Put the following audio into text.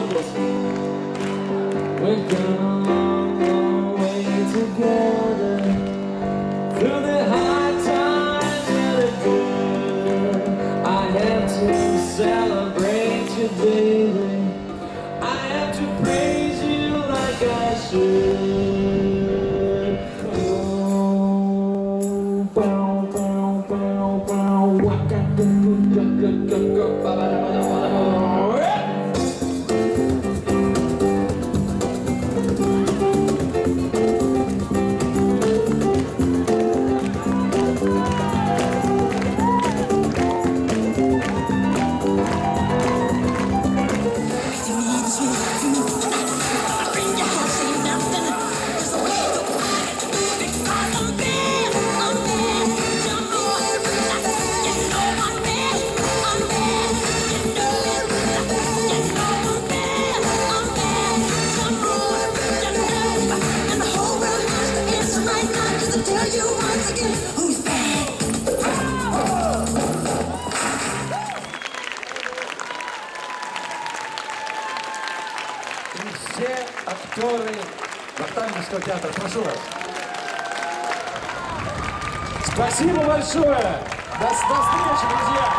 We've gone a long way together. Through the hard times and the good I have to celebrate you, baby I have to praise you like I should. Все актеры Вахтанговского театра. Спасибо большое. До, до встречи, друзья.